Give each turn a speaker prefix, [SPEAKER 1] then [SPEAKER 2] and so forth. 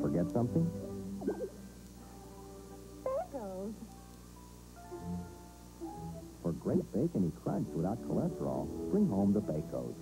[SPEAKER 1] Forget something?
[SPEAKER 2] Bagels.
[SPEAKER 1] For great bacony crunch without cholesterol, bring home the Bacos.